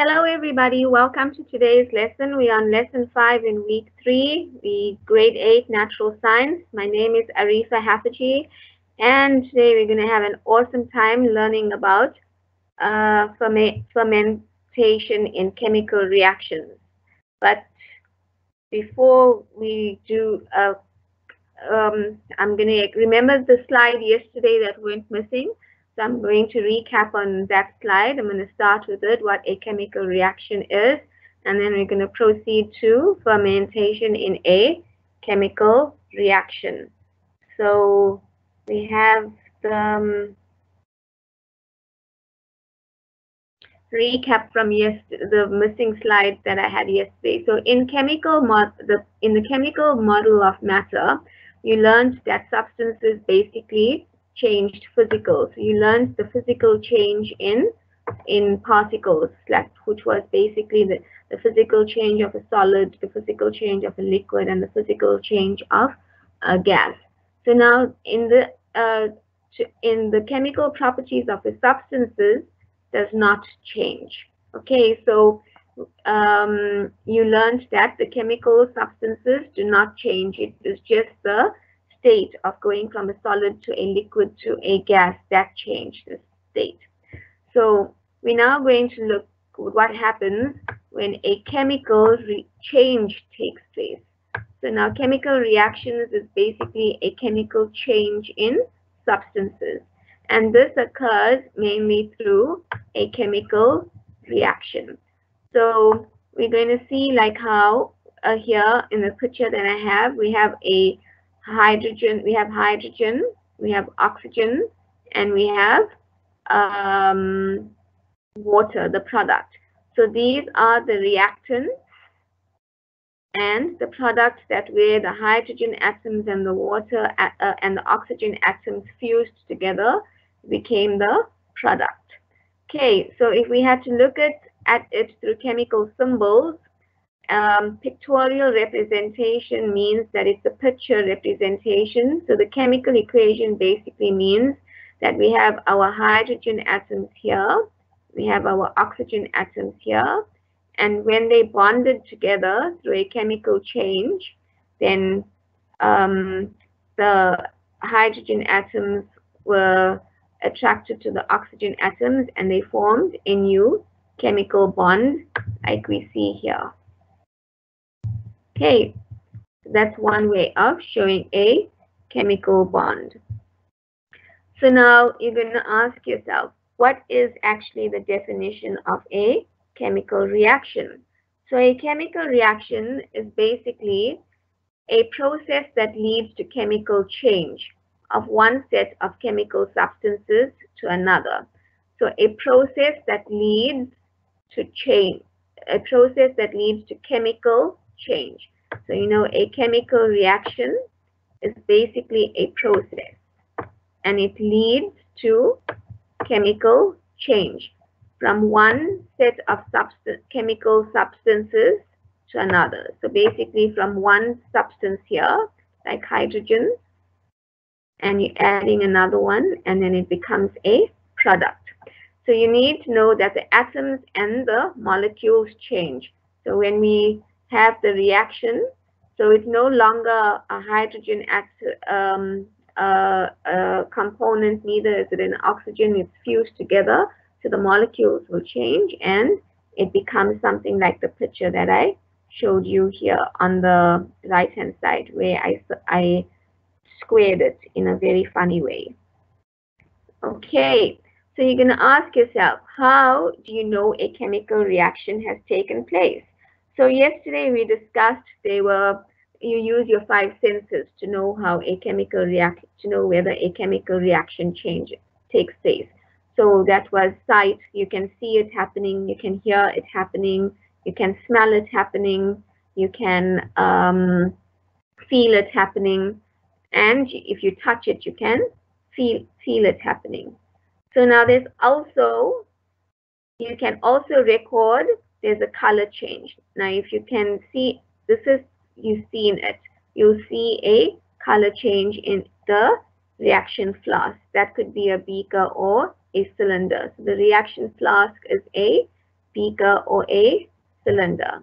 Hello, everybody. Welcome to today's lesson. We're on lesson five in week three, the grade eight natural science. My name is Arifa Hafaji, and today we're going to have an awesome time learning about uh, fermentation in chemical reactions. But before we do, uh, um, I'm going to remember the slide yesterday that went missing. So I'm going to recap on that slide. I'm going to start with it, what a chemical reaction is, and then we're going to proceed to fermentation in a chemical reaction. So we have the um, recap from yesterday, the missing slide that I had yesterday. So in chemical the in the chemical model of matter, you learned that substances basically changed physical. So you learned the physical change in in particles, which was basically the, the physical change of a solid, the physical change of a liquid, and the physical change of a gas. So now in the uh, in the chemical properties of the substances does not change. Okay, so um, you learned that the chemical substances do not change. It is just the state of going from a solid to a liquid to a gas that changed the state. So we're now going to look what happens when a chemical change takes place. So now chemical reactions is basically a chemical change in substances. And this occurs mainly through a chemical reaction. So we're going to see like how uh, here in the picture that I have, we have a hydrogen, we have hydrogen, we have oxygen, and we have um, water, the product. So these are the reactants and the product that where the hydrogen atoms and the water uh, and the oxygen atoms fused together became the product. Okay, so if we had to look at, at it through chemical symbols, um, pictorial representation means that it's a picture representation. So the chemical equation basically means that we have our hydrogen atoms here, we have our oxygen atoms here, and when they bonded together through a chemical change, then um, the hydrogen atoms were attracted to the oxygen atoms and they formed a new chemical bond like we see here. Okay, that's one way of showing a chemical bond. So now you're going to ask yourself, what is actually the definition of a chemical reaction? So a chemical reaction is basically a process that leads to chemical change of one set of chemical substances to another. So a process that leads to change, a process that leads to chemical change. So, you know, a chemical reaction is basically a process and it leads to chemical change from one set of substance, chemical substances to another. So basically from one substance here, like hydrogen, and you're adding another one, and then it becomes a product. So you need to know that the atoms and the molecules change. So when we have the reaction. So it's no longer a hydrogen um, uh, uh, component, neither is it an oxygen, it's fused together. So the molecules will change and it becomes something like the picture that I showed you here on the right hand side where I, I squared it in a very funny way. Okay, so you're going to ask yourself, how do you know a chemical reaction has taken place? So yesterday we discussed they were you use your five senses to know how a chemical react to know whether a chemical reaction change takes place. So that was sight, you can see it happening, you can hear it happening, you can smell it happening, you can um, feel it happening, and if you touch it, you can feel feel it happening. So now there's also you can also record there's a color change. Now, if you can see, this is, you've seen it. You'll see a color change in the reaction flask. That could be a beaker or a cylinder. So the reaction flask is a beaker or a cylinder.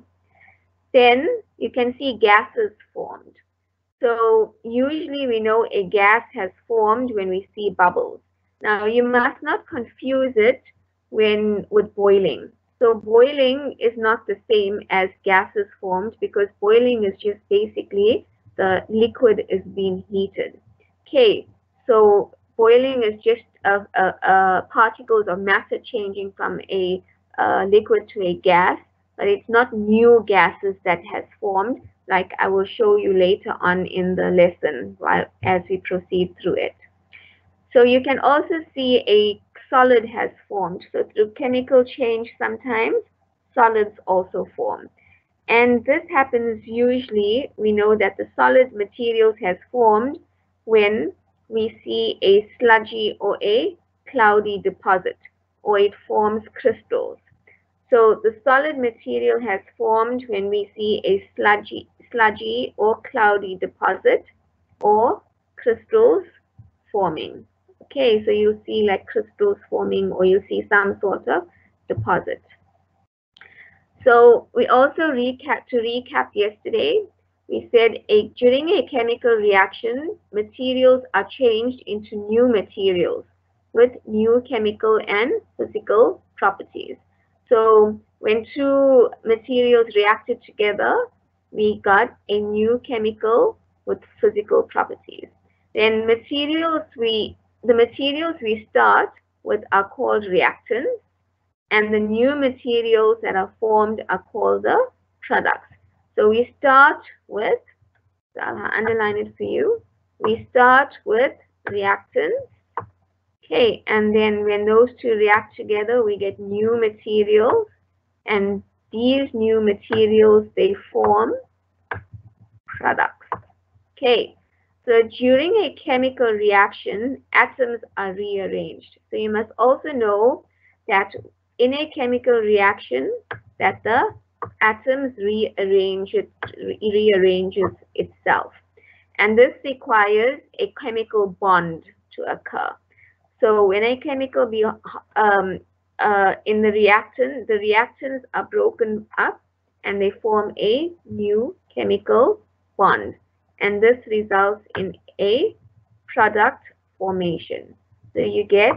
Then you can see gases formed. So usually we know a gas has formed when we see bubbles. Now you must not confuse it when with boiling. So boiling is not the same as gases formed because boiling is just basically the liquid is being heated. Okay, so boiling is just a, a, a particles or matter changing from a liquid to a gas, but it's not new gases that has formed like I will show you later on in the lesson while as we proceed through it. So you can also see a solid has formed. So through chemical change sometimes solids also form. And this happens usually, we know that the solid materials has formed when we see a sludgy or a cloudy deposit or it forms crystals. So the solid material has formed when we see a sludgy, sludgy or cloudy deposit or crystals forming. Okay, so you see like crystals forming or you see some sort of deposit. So we also recap to recap yesterday, we said a, during a chemical reaction, materials are changed into new materials with new chemical and physical properties. So when two materials reacted together, we got a new chemical with physical properties. Then materials we the materials we start with are called reactants and the new materials that are formed are called the products. So we start with, so I'll underline it for you. We start with reactants. Okay, and then when those two react together, we get new materials. And these new materials, they form products. Okay, so during a chemical reaction, atoms are rearranged. So you must also know that in a chemical reaction, that the atoms rearrange it, rearranges itself. And this requires a chemical bond to occur. So when a chemical be um, uh, in the reactant, the reactants are broken up and they form a new chemical bond. And this results in a product formation. So you get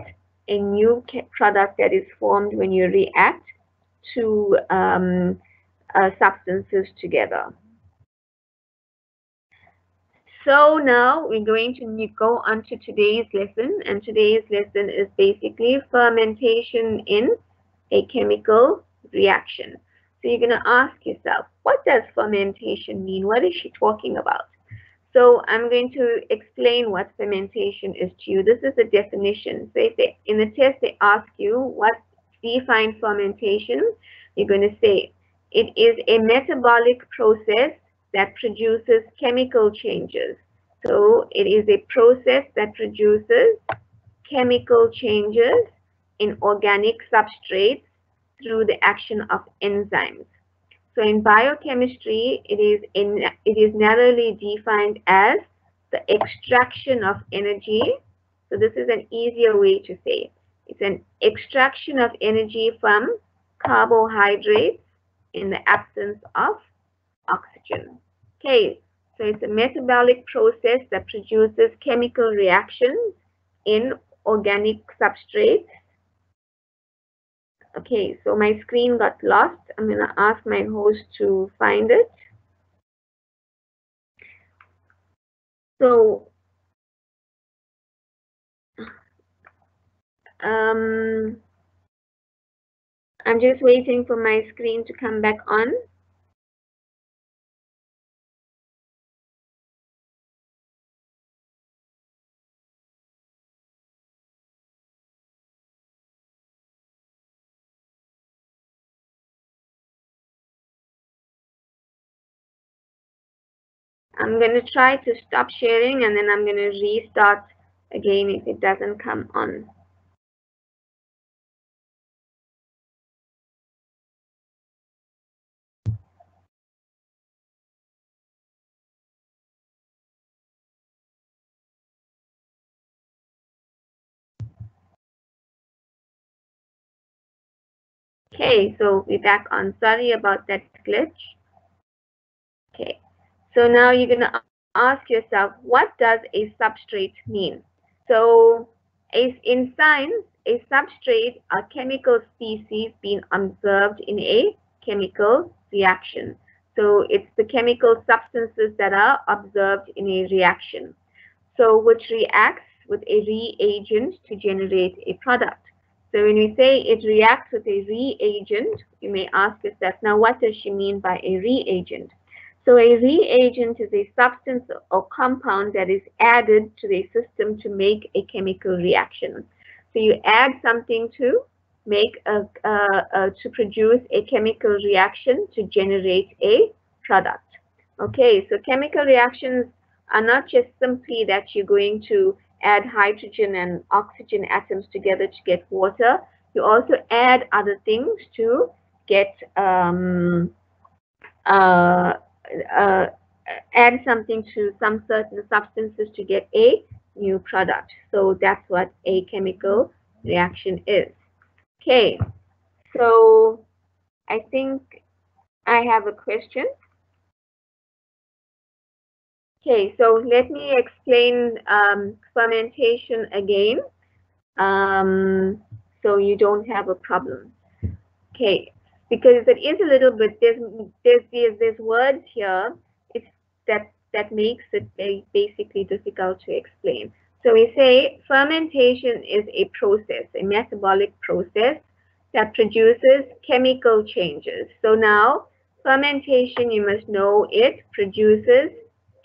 a new product that is formed when you react to um, uh, substances together. So now we're going to go on to today's lesson and today's lesson is basically fermentation in a chemical reaction. So you're going to ask yourself, what does fermentation mean? What is she talking about? So I'm going to explain what fermentation is to you. This is a definition. So if they, in the test they ask you what define fermentation, you're going to say it is a metabolic process that produces chemical changes. So it is a process that produces chemical changes in organic substrates through the action of enzymes. So in biochemistry, it is in it is narrowly defined as the extraction of energy. So this is an easier way to say it. It's an extraction of energy from carbohydrates in the absence of oxygen. Okay, so it's a metabolic process that produces chemical reactions in organic substrates. Okay, so my screen got lost. I'm going to ask my host to find it. So, um, I'm just waiting for my screen to come back on. I'm going to try to stop sharing and then I'm going to restart again if it doesn't come on. Okay, so we're back on. Sorry about that glitch. Okay, so now you're going to ask yourself, what does a substrate mean? So in science, a substrate a chemical species being observed in a chemical reaction. So it's the chemical substances that are observed in a reaction. So which reacts with a reagent to generate a product. So when we say it reacts with a reagent, you may ask yourself, now what does she mean by a reagent? So a reagent is a substance or compound that is added to the system to make a chemical reaction. So you add something to make a, uh, uh, to produce a chemical reaction to generate a product. Okay, so chemical reactions are not just simply that you're going to add hydrogen and oxygen atoms together to get water. You also add other things to get um, uh, uh, add something to some certain substances to get a new product. So that's what a chemical reaction is. Okay, so I think I have a question. Okay, so let me explain um, fermentation again, um, so you don't have a problem. Okay, because it is a little bit, there's, there's, there's, words here it's that, that makes it basically difficult to explain. So we say fermentation is a process, a metabolic process that produces chemical changes. So now fermentation, you must know it produces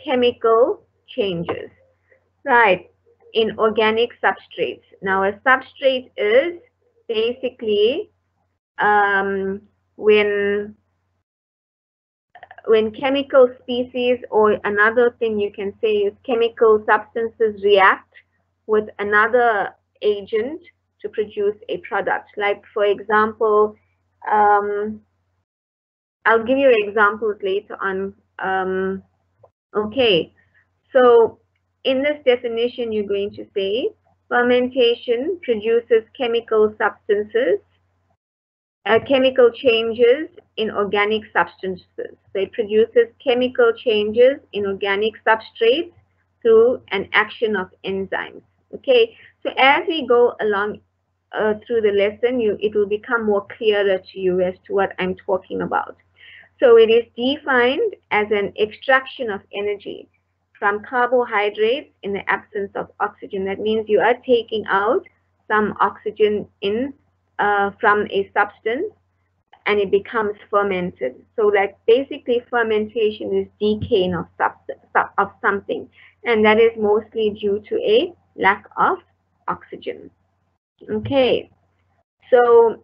chemical changes, right, in organic substrates. Now, a substrate is basically um, when when chemical species or another thing you can say is chemical substances react with another agent to produce a product. Like for example, um, I'll give you examples later on. Um, Okay, so in this definition, you're going to say fermentation produces chemical substances, uh, chemical changes in organic substances. So it produces chemical changes in organic substrates through an action of enzymes. Okay, so as we go along uh, through the lesson, you, it will become more clearer to you as to what I'm talking about. So it is defined as an extraction of energy from carbohydrates in the absence of oxygen. That means you are taking out some oxygen in uh, from a substance and it becomes fermented. So like basically fermentation is decaying of, of something and that is mostly due to a lack of oxygen. Okay, so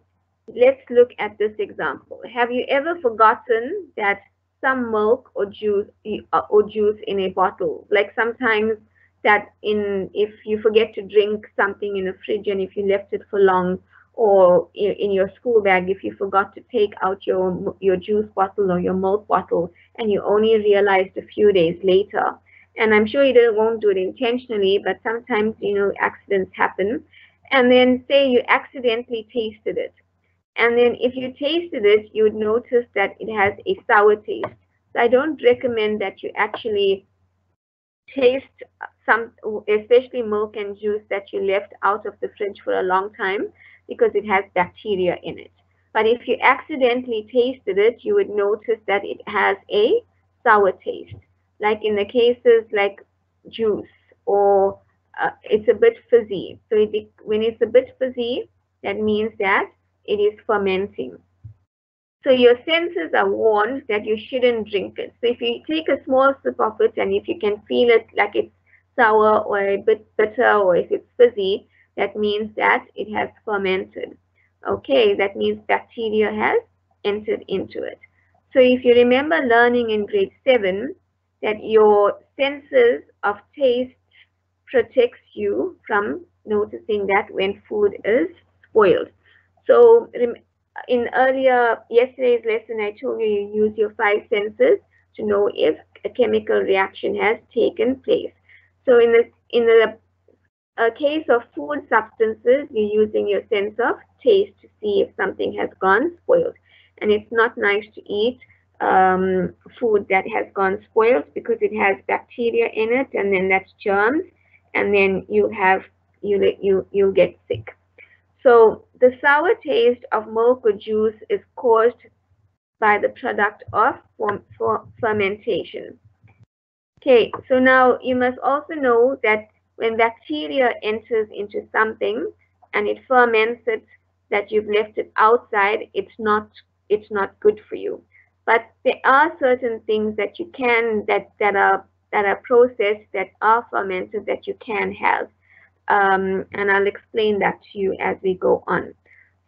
let's look at this example. Have you ever forgotten that some milk or juice uh, or juice in a bottle? Like sometimes that in if you forget to drink something in a fridge and if you left it for long or in your school bag if you forgot to take out your your juice bottle or your milk bottle and you only realized a few days later. And i'm sure you won't do it intentionally but sometimes you know accidents happen. And then say you accidentally tasted it. And then if you tasted it, you would notice that it has a sour taste. So I don't recommend that you actually taste some, especially milk and juice that you left out of the fridge for a long time because it has bacteria in it. But if you accidentally tasted it, you would notice that it has a sour taste. Like in the cases like juice or uh, it's a bit fizzy. So it, when it's a bit fizzy, that means that it is fermenting. So your senses are warned that you shouldn't drink it. So if you take a small sip of it and if you can feel it like it's sour or a bit bitter or if it's fizzy, that means that it has fermented. Okay, that means bacteria has entered into it. So if you remember learning in grade 7 that your senses of taste protects you from noticing that when food is spoiled. So in earlier, yesterday's lesson, I told you you use your five senses to know if a chemical reaction has taken place. So in the, in the a case of food substances, you're using your sense of taste to see if something has gone spoiled. And it's not nice to eat um, food that has gone spoiled because it has bacteria in it, and then that's germs, and then you have you you you'll get sick. So the sour taste of milk or juice is caused by the product of fermentation. Okay, so now you must also know that when bacteria enters into something and it ferments it, that you've left it outside, it's not it's not good for you. But there are certain things that you can that that are that are processed that are fermented that you can have, um, and I'll explain that to you as we go on.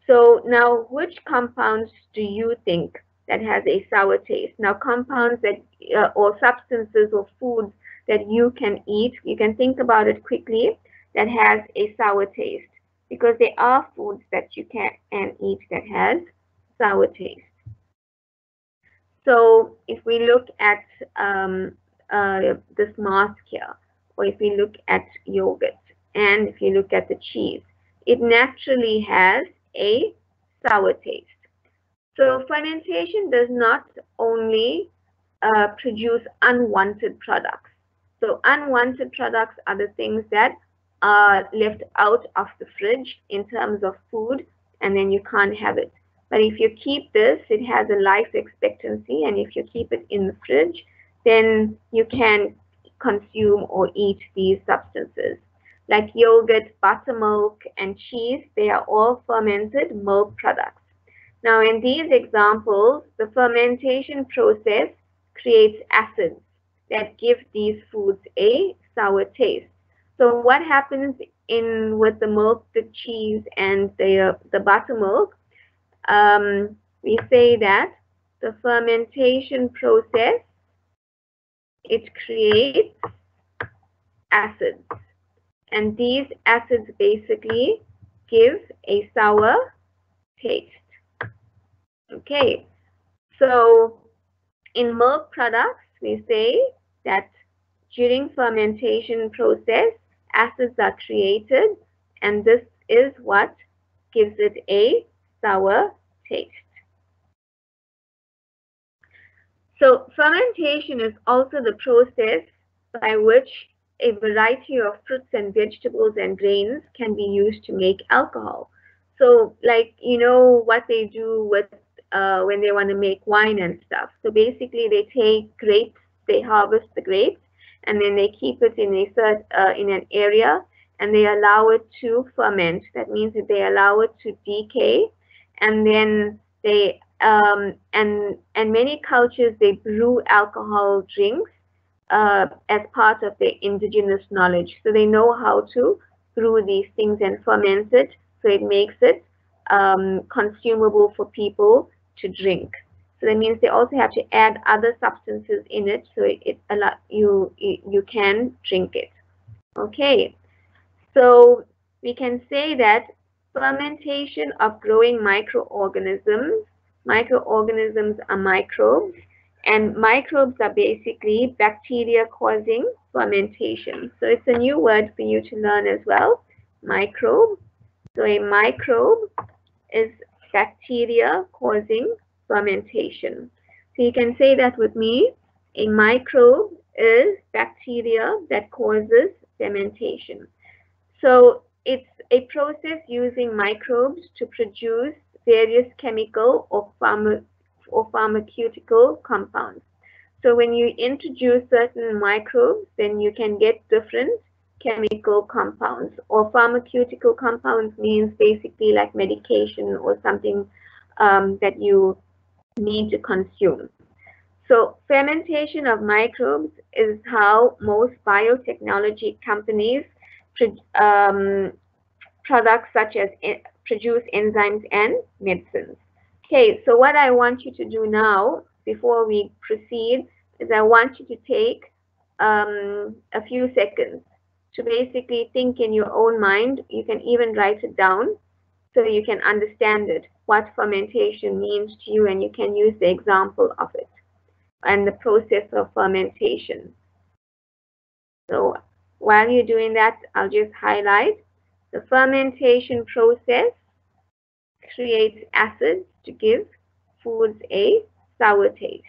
So now, which compounds do you think that has a sour taste. Now, compounds that uh, or substances or foods that you can eat, you can think about it quickly that has a sour taste because there are foods that you can and eat that has sour taste. So if we look at um, uh, this amasi here, or if we look at yogurt, and if you look at the cheese, it naturally has a sour taste. So fermentation does not only uh, produce unwanted products. So unwanted products are the things that are left out of the fridge in terms of food and then you can't have it. But if you keep this, it has a life expectancy and if you keep it in the fridge, then you can consume or eat these substances. Like yogurt, buttermilk, and cheese, they are all fermented milk products. Now, in these examples, the fermentation process creates acids that give these foods a sour taste. So what happens in with the milk, the cheese, and the, the buttermilk? Um, we say that the fermentation process, it creates acids. And these acids basically give a sour taste. Okay, so in milk products, we say that during fermentation process, acids are created, and this is what gives it a sour taste. So fermentation is also the process by which a variety of fruits and vegetables and grains can be used to make alcohol. So like, you know, what they do with uh, when they want to make wine and stuff. So basically, they take grapes, they harvest the grapes, and then they keep it in a cert, uh, in an area, and they allow it to ferment. That means that they allow it to decay, and then they um, and and many cultures they brew alcohol drinks uh, as part of their indigenous knowledge. So they know how to brew these things and ferment it, so it makes it um, consumable for people to drink. So that means they also have to add other substances in it so it, allow you you can drink it. Okay, so we can say that fermentation of growing microorganisms. Microorganisms are microbes, and microbes are basically bacteria causing fermentation. So it's a new word for you to learn as well. Microbe. So a microbe is bacteria causing fermentation. So you can say that with me. A microbe is bacteria that causes fermentation. So it's a process using microbes to produce various chemical or, pharma or pharmaceutical compounds. So when you introduce certain microbes, then you can get different chemical compounds or pharmaceutical compounds means basically like medication or something um, that you need to consume. So fermentation of microbes is how most biotechnology companies um, products such as produce enzymes and medicines. Okay, so what I want you to do now before we proceed is I want you to take um, a few seconds to basically think in your own mind. You can even write it down so you can understand it, what fermentation means to you, and you can use the example of it and the process of fermentation. So while you're doing that, I'll just highlight the fermentation process creates acids to give foods a sour taste.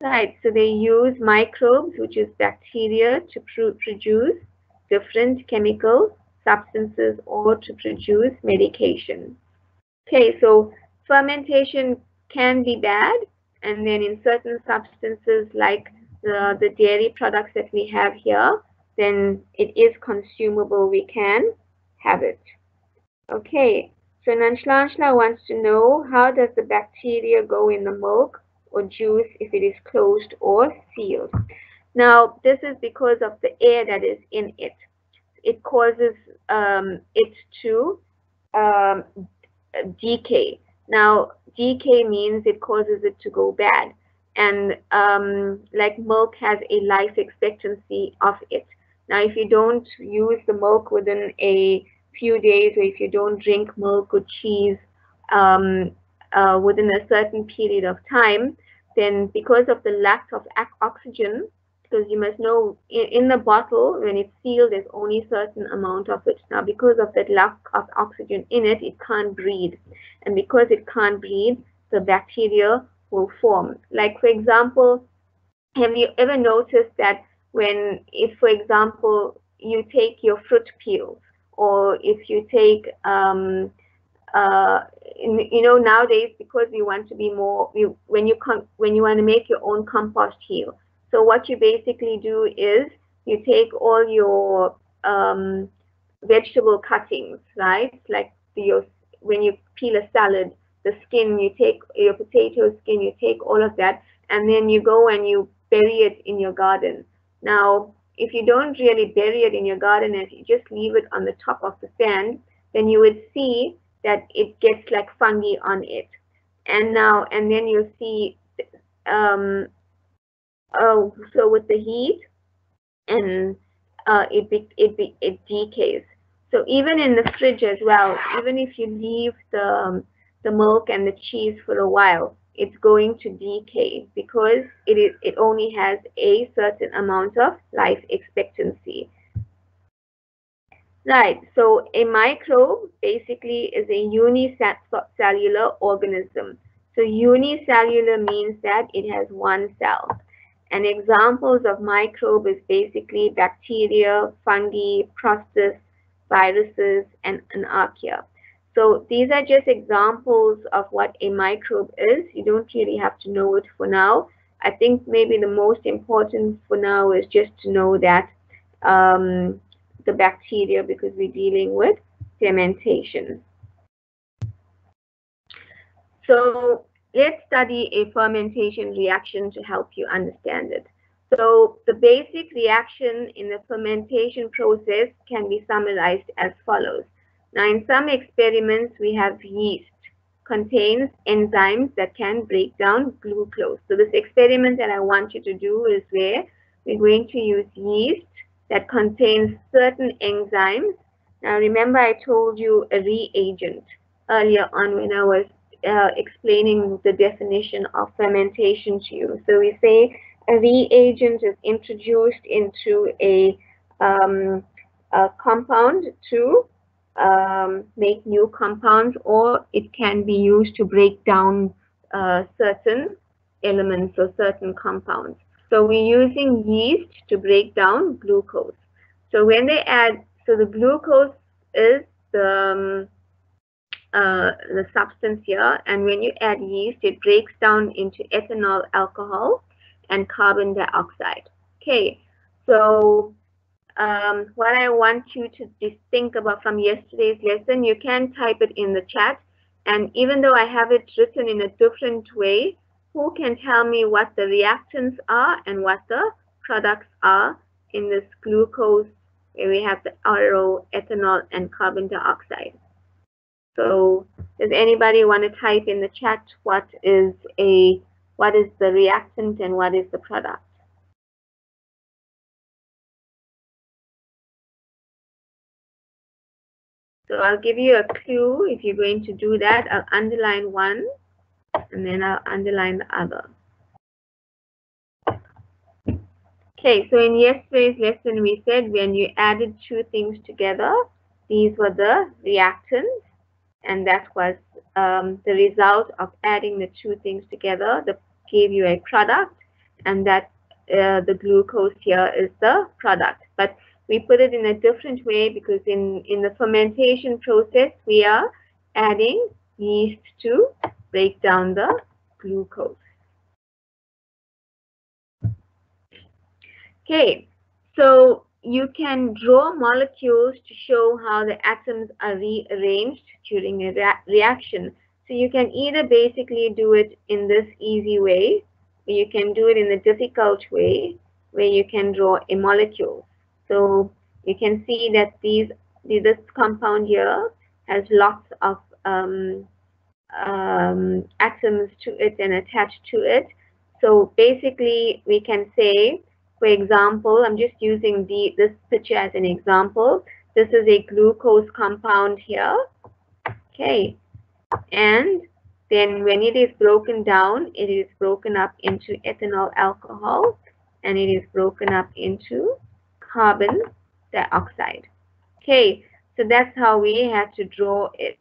Right, so they use microbes, which is bacteria, to pr produce different chemical substances or to produce medication. Okay, so fermentation can be bad, and then in certain substances like the, the dairy products that we have here, then it is consumable. We can have it. Okay, so Nanshlanshla wants to know how does the bacteria go in the milk or juice if it is closed or sealed. Now, this is because of the air that is in it. It causes um, it to um, decay. Now, decay means it causes it to go bad. And um, like milk has a life expectancy of it. Now, if you don't use the milk within a few days, or if you don't drink milk or cheese um, uh, within a certain period of time, then because of the lack of oxygen, because you must know in, in, the bottle, when it's sealed, there's only a certain amount of it. Now, because of that lack of oxygen in it, it can't breathe. And because it can't breathe, the bacteria will form. Like, for example, have you ever noticed that when, if, for example, you take your fruit peels, or if you take um, uh, you know, nowadays because we want to be more, you, when you come, when you want to make your own compost heal. So what you basically do is you take all your um, vegetable cuttings, right? Like your, when you peel a salad, the skin, you take your potato skin, you take all of that, and then you go and you bury it in your garden. Now, if you don't really bury it in your garden, if you just leave it on the top of the sand, then you would see that it gets like fungi on it. And now, and then you see, um, oh, so with the heat, and uh, it be, it be, it decays. So even in the fridge as well, even if you leave the um, the milk and the cheese for a while, it's going to decay because it is it only has a certain amount of life expectancy. Right, so a microbe basically is a unicellular organism. So unicellular means that it has one cell. And examples of microbe is basically bacteria, fungi, protists, viruses, and an archaea. So these are just examples of what a microbe is. You don't really have to know it for now. I think maybe the most important for now is just to know that um, the bacteria because we're dealing with fermentation. So let's study a fermentation reaction to help you understand it. So the basic reaction in the fermentation process can be summarized as follows. Now in some experiments we have yeast contains enzymes that can break down glucose. So this experiment that I want you to do is where we're going to use yeast that contains certain enzymes. Now remember I told you a reagent earlier on when I was uh, explaining the definition of fermentation to you. So we say a reagent is introduced into a, um, a compound to um, make new compounds or it can be used to break down uh, certain elements or certain compounds. So we're using yeast to break down glucose. So when they add, so the glucose is the, um, uh, the substance here, and when you add yeast, it breaks down into ethanol alcohol and carbon dioxide. Okay, so um, what I want you to just think about from yesterday's lesson, you can type it in the chat. And even though I have it written in a different way, who can tell me what the reactants are and what the products are in this glucose where we have the RO, ethanol, and carbon dioxide. So does anybody want to type in the chat what is a what is the reactant and what is the product? So I'll give you a clue if you're going to do that. I'll underline one and then I'll underline the other. Okay, so in yesterday's lesson, we said when you added two things together, these were the reactants, and that was um, the result of adding the two things together that gave you a product, and that uh, the glucose here is the product. But we put it in a different way because in, in the fermentation process, we are adding yeast to break down the glucose. Okay, so you can draw molecules to show how the atoms are rearranged during a rea reaction. So you can either basically do it in this easy way, or you can do it in the difficult way, where you can draw a molecule. So you can see that these this compound here has lots of um, um, atoms to it and attached to it. So basically, we can say for example, I'm just using the this picture as an example. This is a glucose compound here. Okay. And then when it is broken down, it is broken up into ethanol alcohol and it is broken up into carbon dioxide. Okay, so that's how we had to draw it.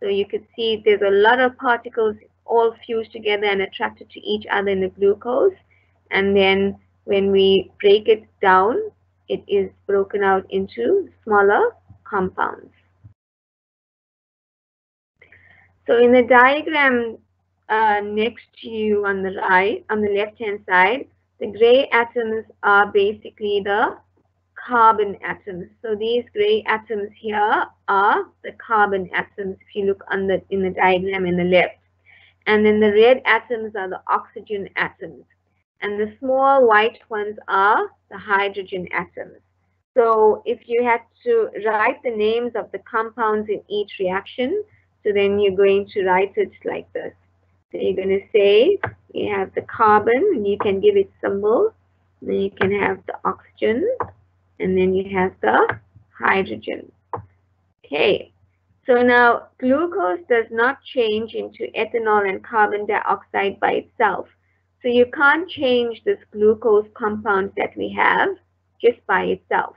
So you could see there's a lot of particles all fused together and attracted to each other in the glucose. And then when we break it down, it is broken out into smaller compounds. So in the diagram uh, next to you on the right, on the left-hand side, the gray atoms are basically the carbon atoms. So these gray atoms here are the carbon atoms if you look on the, in the diagram in the left. And then the red atoms are the oxygen atoms and the small white ones are the hydrogen atoms. So if you had to write the names of the compounds in each reaction, so then you're going to write it like this. So you're going to say you have the carbon, and you can give it symbol. Then you can have the oxygen, and then you have the hydrogen. Okay, so now glucose does not change into ethanol and carbon dioxide by itself. So you can't change this glucose compound that we have just by itself.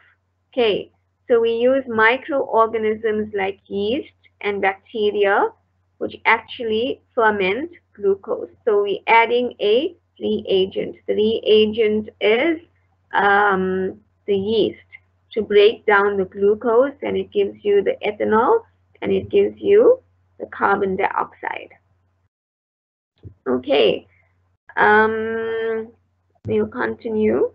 Okay, so we use microorganisms like yeast and bacteria, which actually ferment glucose. So we're adding a reagent. The reagent is um, the yeast to break down the glucose and it gives you the ethanol and it gives you the carbon dioxide. Okay, um, we'll continue.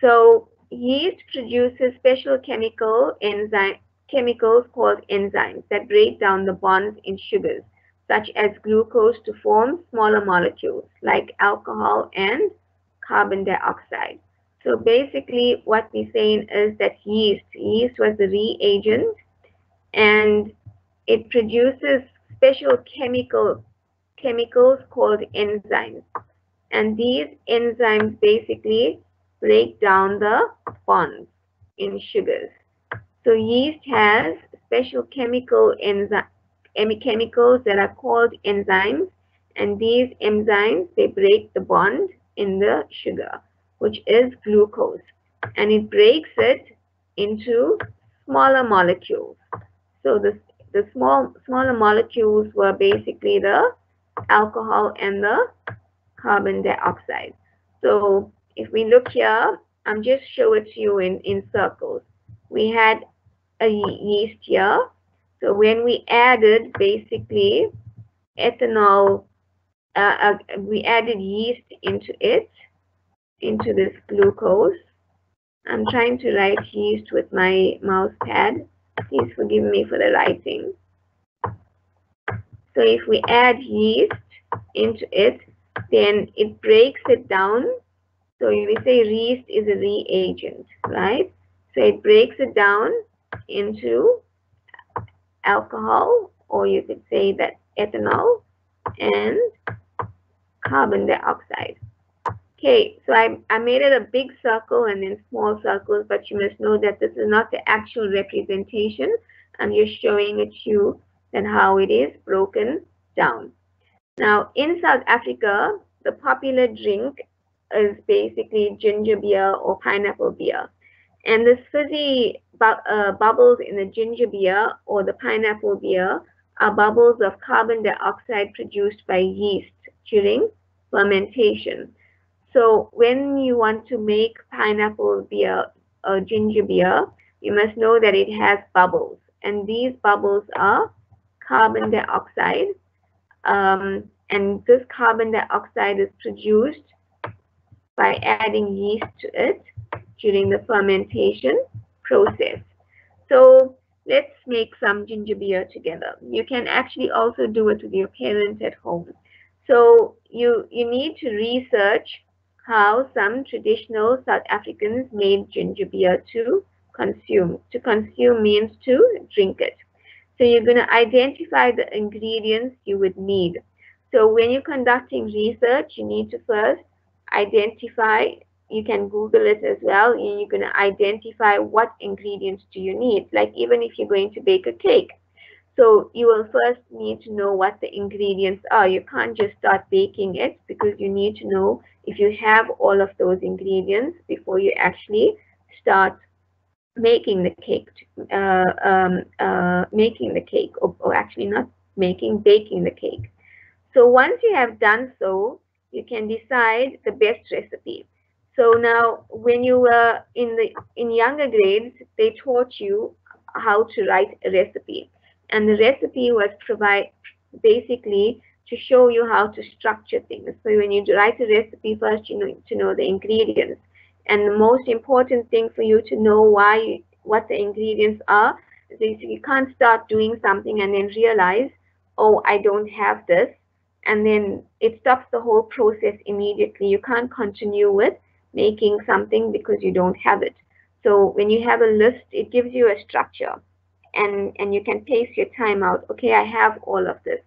So yeast produces special chemical enzyme chemicals called enzymes that break down the bonds in sugars, such as glucose to form smaller molecules like alcohol and carbon dioxide. So basically what we're saying is that yeast, yeast was the reagent and it produces special chemical chemicals called enzymes. And these enzymes basically break down the bonds in sugars. So yeast has special chemical enzyme, chemicals that are called enzymes. And these enzymes, they break the bond in the sugar, which is glucose. And it breaks it into smaller molecules. So the, the small smaller molecules were basically the alcohol and the carbon dioxide. So if we look here, I'm just show it to you in, in circles. We had a yeast here. So when we added basically ethanol, uh, uh, we added yeast into it, into this glucose. I'm trying to write yeast with my mouse pad. Please forgive me for the writing. So if we add yeast into it, then it breaks it down. So we say yeast is a reagent, right? So it breaks it down into alcohol, or you could say that ethanol and carbon dioxide. Okay, so I, I made it a big circle and then small circles, but you must know that this is not the actual representation. I'm just showing it to you and how it is broken down. Now, in South Africa, the popular drink is basically ginger beer or pineapple beer. And this fizzy bu uh, bubbles in the ginger beer or the pineapple beer are bubbles of carbon dioxide produced by yeast during fermentation. So when you want to make pineapple beer or ginger beer, you must know that it has bubbles. And these bubbles are carbon dioxide. Um, and this carbon dioxide is produced by adding yeast to it during the fermentation process. So let's make some ginger beer together. You can actually also do it with your parents at home. So you, you need to research how some traditional South Africans made ginger beer to consume. To consume means to drink it. So you're going to identify the ingredients you would need. So when you're conducting research, you need to first identify, you can Google it as well, and you're going to identify what ingredients do you need. Like even if you're going to bake a cake, so you will first need to know what the ingredients are. You can't just start baking it because you need to know if you have all of those ingredients before you actually start making the cake, uh, um, uh, making the cake, or, or actually not making, baking the cake. So once you have done so, you can decide the best recipe. So now when you were in the in younger grades, they taught you how to write a recipe and the recipe was provide basically to show you how to structure things. So when you write a recipe, first you need to know the ingredients. And the most important thing for you to know why what the ingredients are is you can't start doing something and then realize, oh, I don't have this. And then it stops the whole process immediately. You can't continue with making something because you don't have it. So when you have a list, it gives you a structure and, and you can pace your time out. Okay, I have all of this.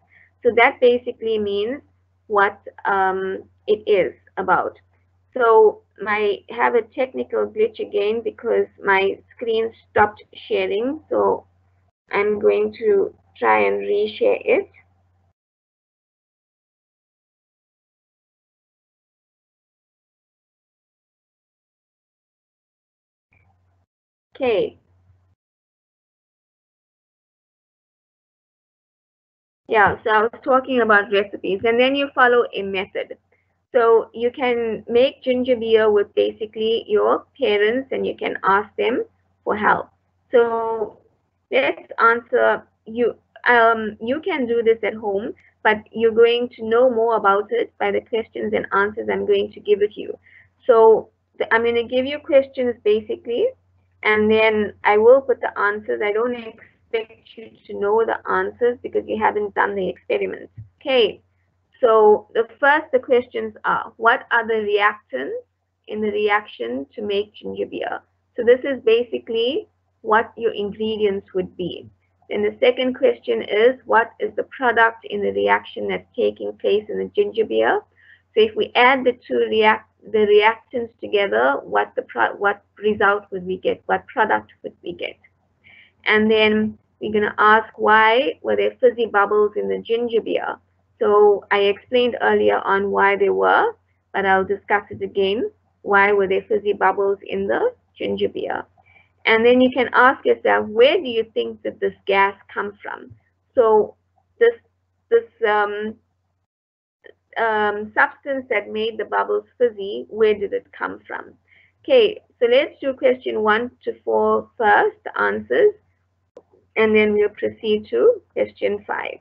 So that basically means what um, it is about. So I have a technical glitch again because my screen stopped sharing. So I'm going to try and reshare it. Okay, Yeah, so I was talking about recipes and then you follow a method. So you can make ginger beer with basically your parents and you can ask them for help. So let's answer you. Um, you can do this at home, but you're going to know more about it by the questions and answers I'm going to give it you. So I'm going to give you questions basically, and then I will put the answers. I don't expect you to know the answers because you haven't done the experiments. Okay, so the first the questions are, what are the reactants in the reaction to make ginger beer? So this is basically what your ingredients would be. Then the second question is, what is the product in the reaction that's taking place in the ginger beer? So if we add the two react the reactants together, what the what result would we get? What product would we get? And then we're going to ask why were there fizzy bubbles in the ginger beer. So I explained earlier on why they were, but I'll discuss it again. Why were there fizzy bubbles in the ginger beer? And then you can ask yourself, where do you think that this gas comes from? So this this um, um, substance that made the bubbles fizzy, where did it come from? Okay, so let's do question one to four first, answers and then we'll proceed to question five.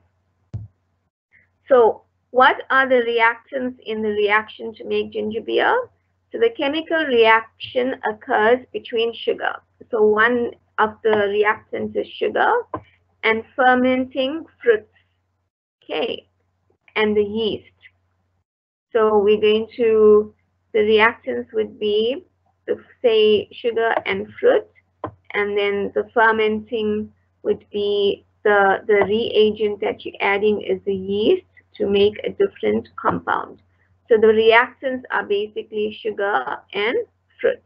So what are the reactants in the reaction to make ginger beer? So the chemical reaction occurs between sugar. So one of the reactants is sugar and fermenting fruits, okay, and the yeast. So we're going to, the reactants would be, say, sugar and fruit, and then the fermenting would be the, the reagent that you're adding is the yeast to make a different compound. So the reactants are basically sugar and fruit.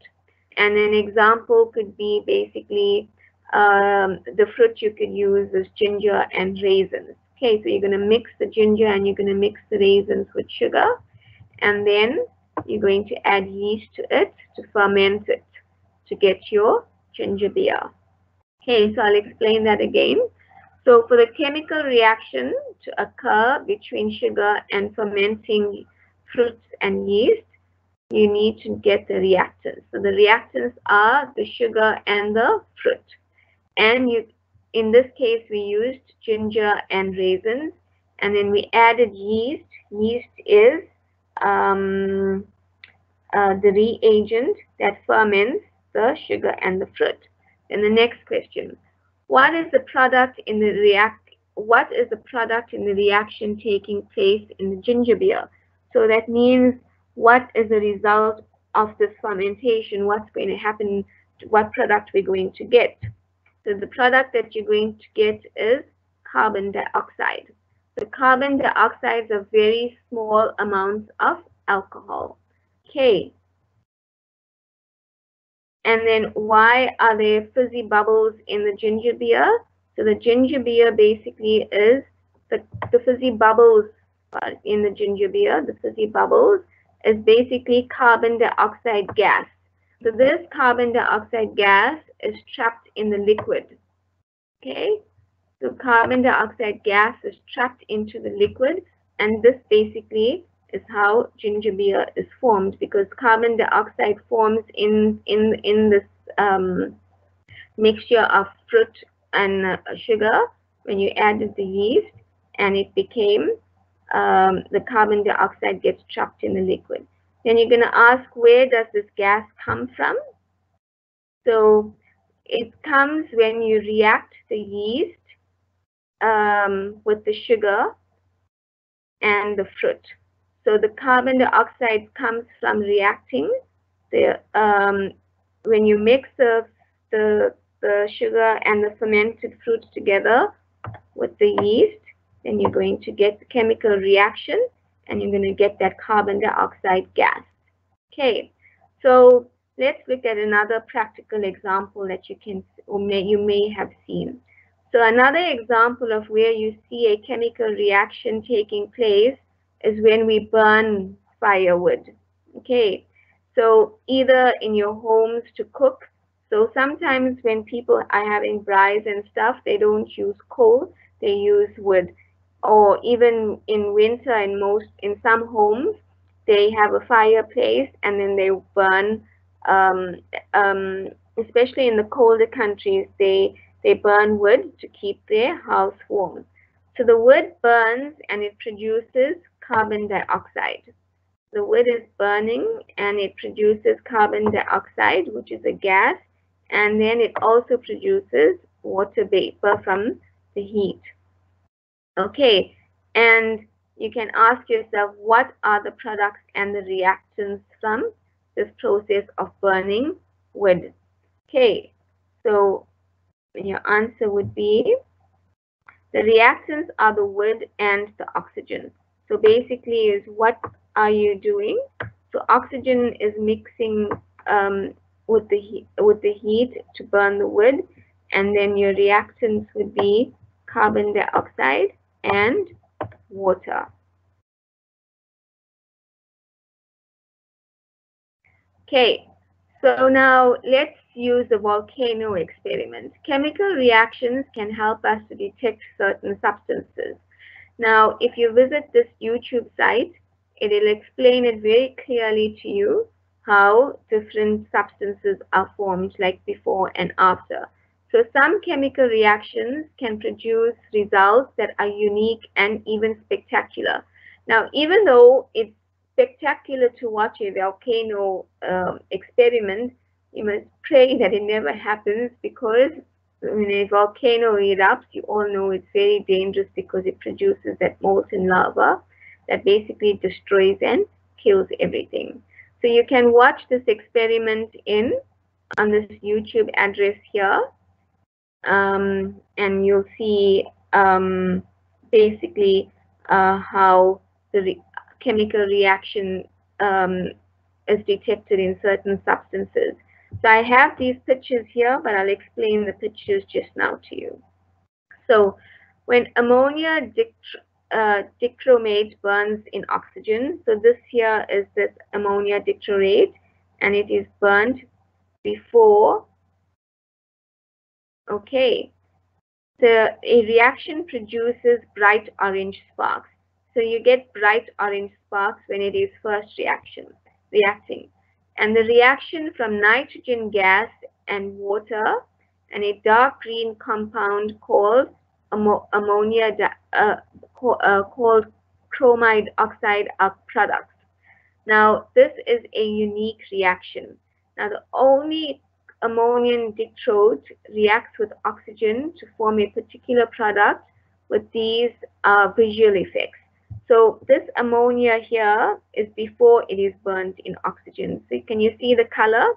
And an example could be basically um, the fruit you could use is ginger and raisins. Okay, so you're going to mix the ginger and you're going to mix the raisins with sugar. And then you're going to add yeast to it to ferment it to get your ginger beer. Okay, so I'll explain that again. So for the chemical reaction to occur between sugar and fermenting fruits and yeast, you need to get the reactants. So the reactants are the sugar and the fruit. And you, in this case, we used ginger and raisins. And then we added yeast. Yeast is um, uh, the reagent that ferments the sugar and the fruit. Then the next question, what is the product in the react what is the product in the reaction taking place in the ginger beer? So that means what is the result of this fermentation? What's going to happen? What product we're going to get? So the product that you're going to get is carbon dioxide. The carbon dioxide are very small amounts of alcohol. Okay. And then why are there fizzy bubbles in the ginger beer? So the ginger beer basically is the, the fizzy bubbles uh, in the ginger beer, the fizzy bubbles is basically carbon dioxide gas. So this carbon dioxide gas is trapped in the liquid. Okay, so carbon dioxide gas is trapped into the liquid and this basically is how ginger beer is formed because carbon dioxide forms in in in this um, mixture of fruit and uh, sugar when you added the yeast and it became um, the carbon dioxide gets trapped in the liquid. Then you're going to ask where does this gas come from? So it comes when you react the yeast um, with the sugar and the fruit. So the carbon dioxide comes from reacting the um, when you mix the, the the sugar and the fermented fruit together with the yeast, then you're going to get the chemical reaction and you're going to get that carbon dioxide gas. Okay, so let's look at another practical example that you can or may, you may have seen. So another example of where you see a chemical reaction taking place is when we burn firewood. Okay, so either in your homes to cook. So sometimes when people are having braais and stuff, they don't use coal, they use wood. Or even in winter in most, in some homes, they have a fireplace and then they burn, um, um, especially in the colder countries, they, they burn wood to keep their house warm. So the wood burns and it produces carbon dioxide. The wood is burning and it produces carbon dioxide, which is a gas, and then it also produces water vapor from the heat. Okay, and you can ask yourself what are the products and the reactants from this process of burning wood. Okay, so your answer would be the reactants are the wood and the oxygen. So basically is what are you doing? So oxygen is mixing um, with the heat, with the heat to burn the wood, and then your reactants would be carbon dioxide and water. Okay, so now let's use the volcano experiment. Chemical reactions can help us to detect certain substances. Now, if you visit this YouTube site, it will explain it very clearly to you how different substances are formed like before and after. So some chemical reactions can produce results that are unique and even spectacular. Now, even though it's spectacular to watch a volcano um, experiment, you must pray that it never happens because when a volcano erupts, you all know it's very dangerous because it produces that molten lava that basically destroys and kills everything. So you can watch this experiment in on this YouTube address here. Um, and you'll see um, basically uh, how the chemical reaction um, is detected in certain substances. So I have these pictures here, but I'll explain the pictures just now to you. So when ammonia uh, dichromate burns in oxygen. So this here is this ammonia dichromate and it is burnt before. Okay. The a reaction produces bright orange sparks. So you get bright orange sparks when it is first reaction reacting. And the reaction from nitrogen gas and water and a dark green compound called ammonia uh, uh, called chromide oxide are products. Now, this is a unique reaction. Now, the only ammonium dichromate reacts with oxygen to form a particular product with these uh, visual effects. So this ammonia here is before it is burnt in oxygen. So can you see the color?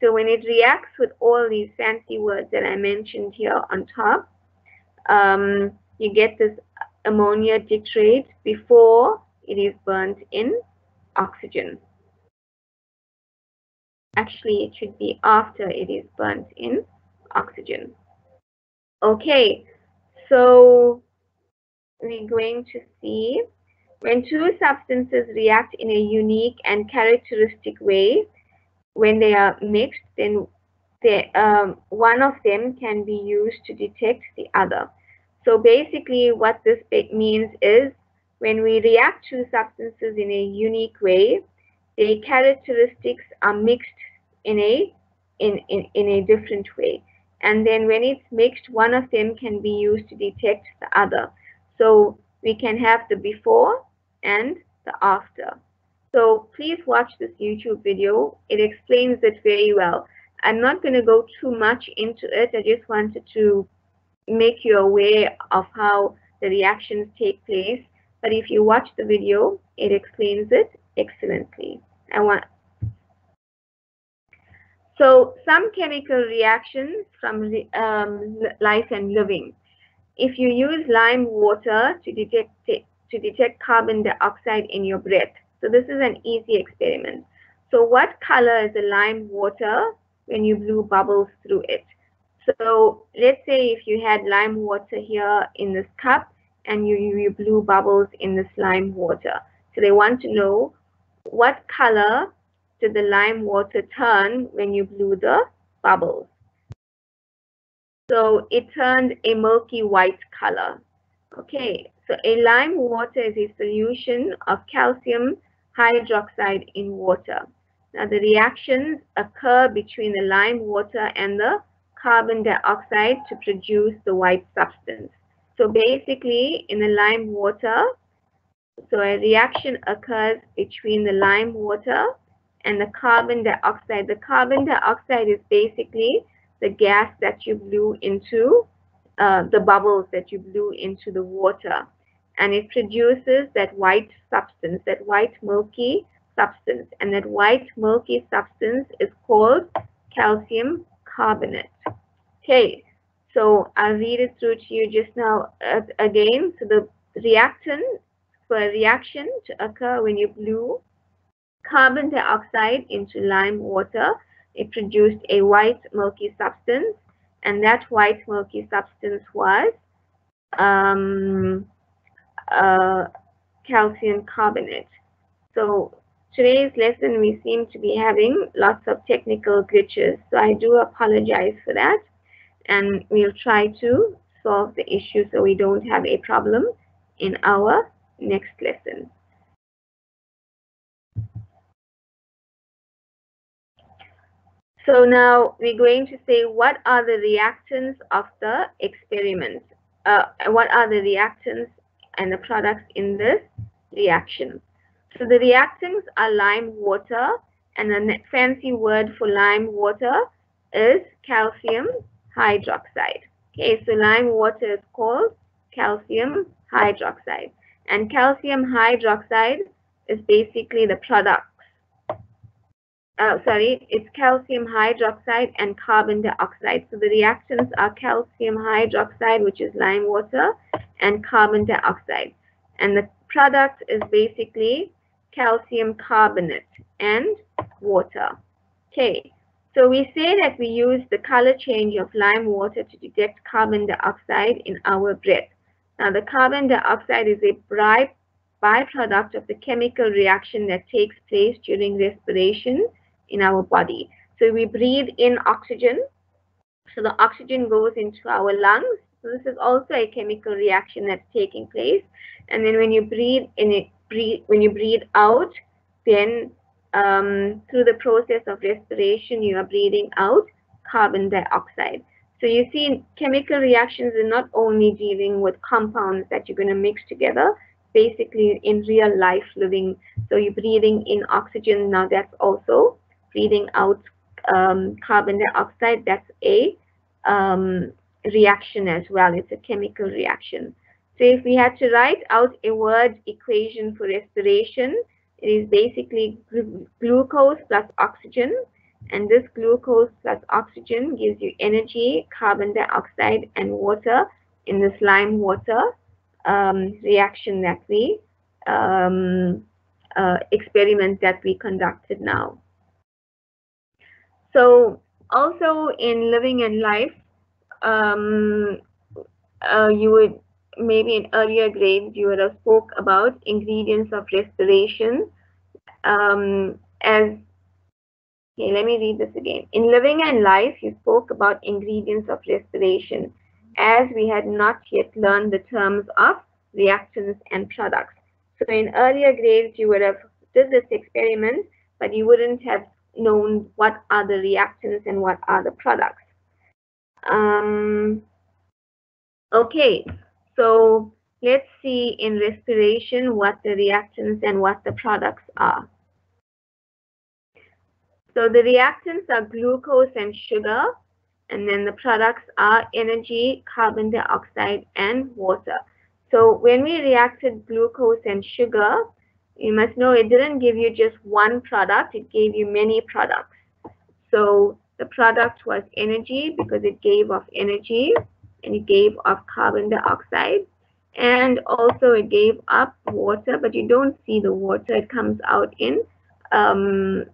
So when it reacts with all these fancy words that I mentioned here on top, um, you get this ammonia dichromate before it is burnt in oxygen. Actually, it should be after it is burnt in oxygen. Okay, so we're going to see when two substances react in a unique and characteristic way, when they are mixed, then they, um, one of them can be used to detect the other. So basically what this means is when we react two substances in a unique way, their characteristics are mixed in a in, in, in a different way. And then when it's mixed, one of them can be used to detect the other. So we can have the before and the after. So please watch this YouTube video. It explains it very well. I'm not going to go too much into it. I just wanted to make you aware of how the reactions take place. But if you watch the video, it explains it excellently. I want so some chemical reactions from um, life and living. If you use lime water to detect to detect carbon dioxide in your breath, so this is an easy experiment. So what color is the lime water when you blew bubbles through it? So let's say if you had lime water here in this cup and you, you, blew bubbles in this lime water. So they want to know what color did the lime water turn when you blew the bubbles. So it turned a milky white color. Okay, so a lime water is a solution of calcium hydroxide in water. Now the reactions occur between the lime water and the carbon dioxide to produce the white substance. So basically in the lime water, so a reaction occurs between the lime water and the carbon dioxide. The carbon dioxide is basically the gas that you blew into uh, the bubbles that you blew into the water. And it produces that white substance, that white milky substance. And that white milky substance is called calcium carbonate. Okay, so I'll read it through to you just now uh, again. So the reactant for a reaction to occur when you blew carbon dioxide into lime water, it produced a white milky substance, and that white milky substance was um, uh, calcium carbonate. So today's lesson we seem to be having lots of technical glitches, so I do apologize for that and we'll try to solve the issue so we don't have a problem in our next lesson. So now we're going to say what are the reactants of the experiment? Uh, what are the reactants and the products in this reaction? So the reactants are lime water and the fancy word for lime water is calcium hydroxide. Okay, so lime water is called calcium hydroxide. And calcium hydroxide is basically the products. Uh, sorry, it's calcium hydroxide and carbon dioxide. So the reactants are calcium hydroxide, which is lime water, and carbon dioxide. And the product is basically calcium carbonate and water. Okay, so we say that we use the color change of lime water to detect carbon dioxide in our breath. Now, the carbon dioxide is a byproduct of the chemical reaction that takes place during respiration in our body. So we breathe in oxygen. So the oxygen goes into our lungs. So this is also a chemical reaction that's taking place. And then when you breathe in it, breathe, when you breathe out, then um, through the process of respiration, you are breathing out carbon dioxide. So you see chemical reactions are not only dealing with compounds that you're going to mix together, basically in real life living. So you're breathing in oxygen. Now that's also breathing out um, carbon dioxide. That's a um, reaction as well. It's a chemical reaction. So if we had to write out a word equation for respiration, it is basically glucose plus oxygen and this glucose plus oxygen gives you energy, carbon dioxide, and water in this lime water um, reaction that we um, uh, experiment that we conducted now. So also in living and life, um, uh, you would maybe in earlier grades you would have spoke about ingredients of respiration um, as Okay, let me read this again. In Living and Life, you spoke about ingredients of respiration, as we had not yet learned the terms of reactants and products. So in earlier grades, you would have did this experiment, but you wouldn't have known what are the reactants and what are the products. Um, okay, so let's see in respiration what the reactants and what the products are. So the reactants are glucose and sugar, and then the products are energy, carbon dioxide, and water. So when we reacted glucose and sugar, you must know it didn't give you just one product, it gave you many products. So the product was energy because it gave off energy and it gave off carbon dioxide and also it gave up water but you don't see the water it comes out in um,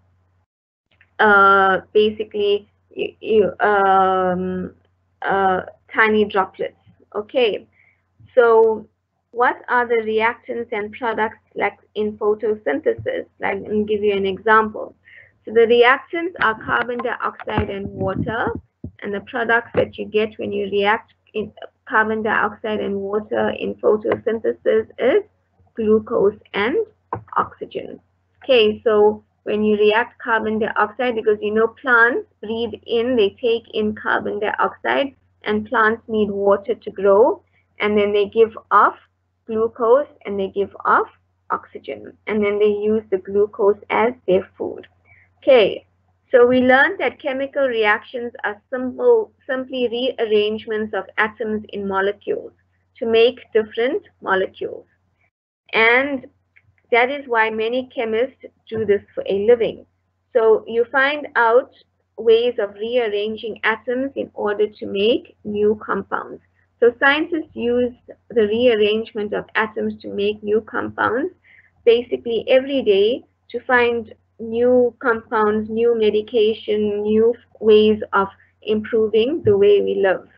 uh, basically you, you um, uh, tiny droplets. Okay, so what are the reactants and products like in photosynthesis? Like, me give you an example. So the reactants are carbon dioxide and water, and the products that you get when you react in carbon dioxide and water in photosynthesis is glucose and oxygen. Okay, so when you react carbon dioxide because you know plants breathe in, they take in carbon dioxide and plants need water to grow and then they give off glucose and they give off oxygen and then they use the glucose as their food. Okay, so we learned that chemical reactions are simple, simply rearrangements of atoms in molecules to make different molecules. And that is why many chemists do this for a living. So you find out ways of rearranging atoms in order to make new compounds. So scientists use the rearrangement of atoms to make new compounds basically every day to find new compounds, new medication, new ways of improving the way we live.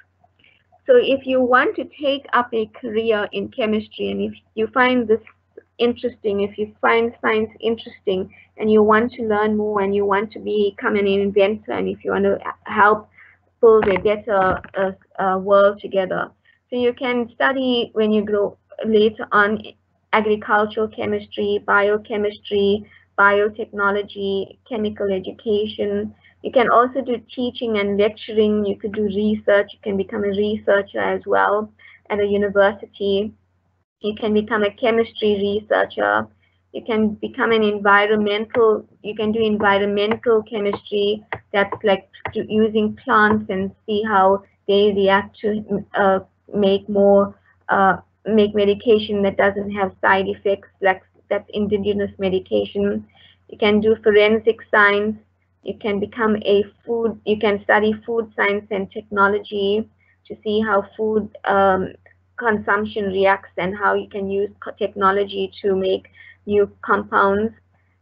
So if you want to take up a career in chemistry and if you find this interesting, if you find science interesting and you want to learn more and you want to become an inventor and if you want to help build a better uh, uh, world together. So you can study when you grow later on agricultural chemistry, biochemistry, biotechnology, chemical education. You can also do teaching and lecturing. You could do research. You can become a researcher as well at a university. You can become a chemistry researcher. You can become an environmental, you can do environmental chemistry that's like using plants and see how they react to uh, make more, uh, make medication that doesn't have side effects, like that's indigenous medication. You can do forensic science. You can become a food, you can study food science and technology to see how food um, consumption reacts and how you can use technology to make new compounds.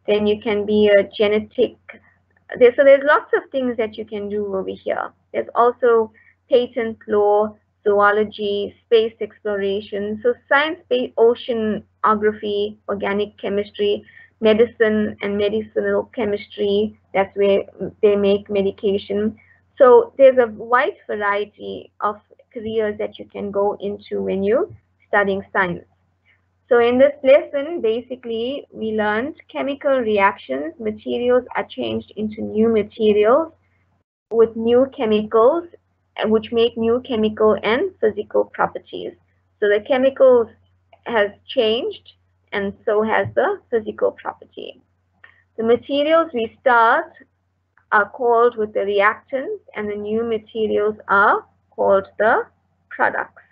Then you can be a genetic, there, so there's lots of things that you can do over here. There's also patent law, zoology, space exploration. So science, space, oceanography, organic chemistry, medicine and medicinal chemistry. That's where they make medication. So there's a wide variety of careers that you can go into when you're studying science. So in this lesson, basically, we learned chemical reactions. Materials are changed into new materials with new chemicals, which make new chemical and physical properties. So the chemicals has changed, and so has the physical property. The materials we start are called with the reactants, and the new materials are called the products.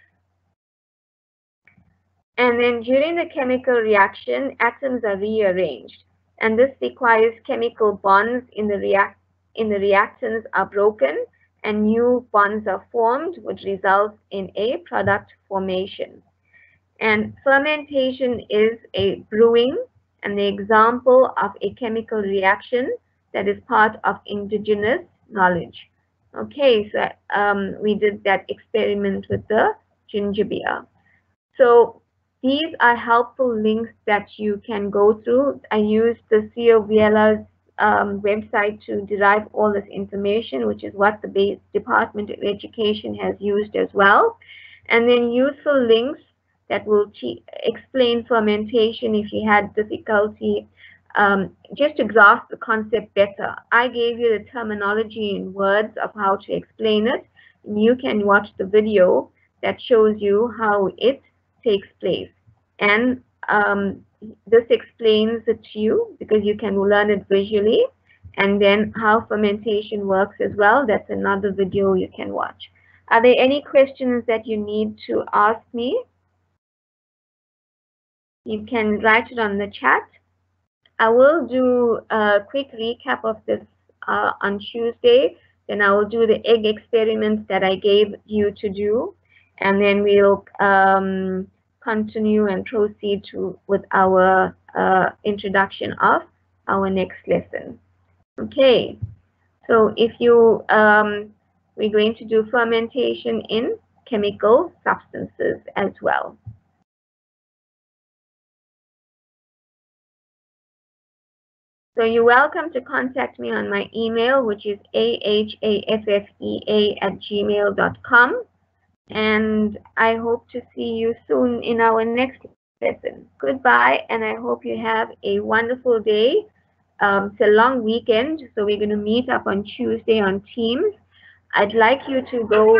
And then during the chemical reaction, atoms are rearranged. And this requires chemical bonds in the, react in the reactants are broken and new bonds are formed, which results in a product formation. And fermentation is a brewing and the example of a chemical reaction that is part of indigenous knowledge. Okay, so um, we did that experiment with the ginger beer. So these are helpful links that you can go through. I used the Siyavula's um, website to derive all this information, which is what the Department of Education has used as well. And then useful links that will explain fermentation if you had difficulty um, just to grasp the concept better. I gave you the terminology in words of how to explain it. And you can watch the video that shows you how it takes place. And um, this explains it to you because you can learn it visually. And then how fermentation works as well. That's another video you can watch. Are there any questions that you need to ask me? You can write it on the chat. I will do a quick recap of this uh, on Tuesday. Then I will do the egg experiment that I gave you to do. And then we'll um, continue and proceed to with our uh, introduction of our next lesson. Okay, so if you, um, we're going to do fermentation in chemical substances as well. So you're welcome to contact me on my email, which is ahaffea at gmail.com and I hope to see you soon in our next lesson. Goodbye, and I hope you have a wonderful day. Um, it's a long weekend, so we're going to meet up on Tuesday on Teams. I'd like you to go.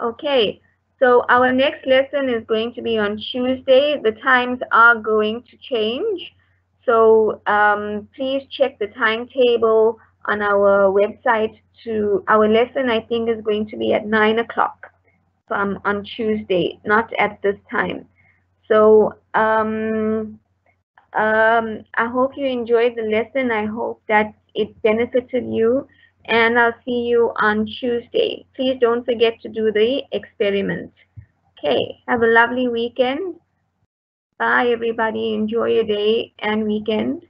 Okay, so our next lesson is going to be on Tuesday. The times are going to change. So um, please check the timetable on our website to our lesson I think is going to be at 9 o'clock um, on Tuesday, not at this time. So um, um, I hope you enjoyed the lesson. I hope that it benefited you and I'll see you on Tuesday. Please don't forget to do the experiment. Okay, have a lovely weekend. Bye, everybody. Enjoy your day and weekend.